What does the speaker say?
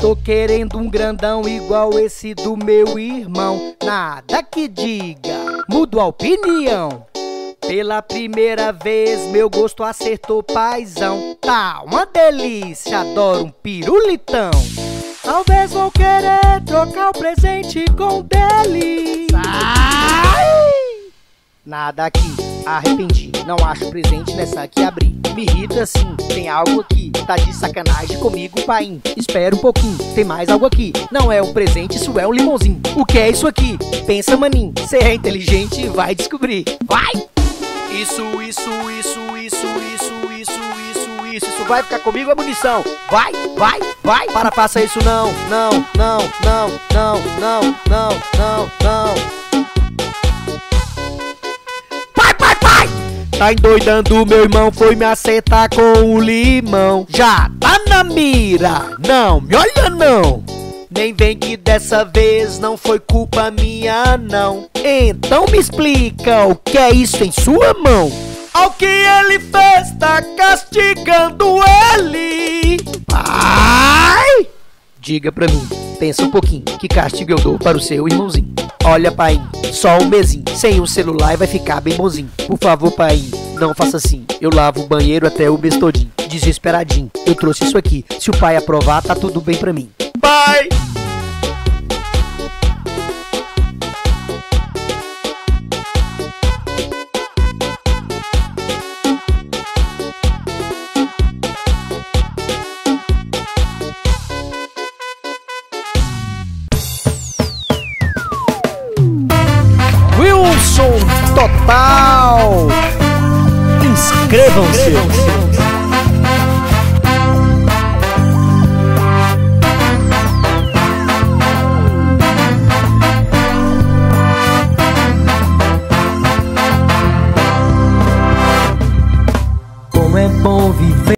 Tô querendo um grandão igual esse do meu irmão. Nada que diga, mudo a opinião. Pela primeira vez, meu gosto acertou paizão. Tá uma delícia, adoro um pirulitão. Talvez vou querer trocar o presente com o dele. Sai! Nada aqui, arrependi. Não acho presente nessa que abri. Me irrita sim, tem algo aqui. Tá de sacanagem comigo, pai. Espera um pouquinho, tem mais algo aqui. Não é um presente, isso é um limãozinho. O que é isso aqui? Pensa, maninho. Cê é inteligente, vai descobrir. Vai! Isso, isso, isso, isso, isso, isso, isso, isso. Isso vai ficar comigo é munição. Vai, vai, vai. Para, faça isso não, não, não, não, não, não, não, não, não. Tá endoidando meu irmão, foi me acertar com o limão. Já tá na mira, não me olha não. Nem vem que dessa vez não foi culpa minha não. Então me explica o que é isso em sua mão. Ao que ele fez, tá castigando ele. Ai! Diga pra mim, pensa um pouquinho, que castigo eu dou para o seu irmãozinho. Olha, pai, só um mesinho, sem o celular vai ficar bem bonzinho. Por favor, pai, não faça assim. Eu lavo o banheiro até o mês todinho. Desesperadinho, eu trouxe isso aqui. Se o pai aprovar, tá tudo bem pra mim. Pai! total. Inscrevam-se. Como é bom viver.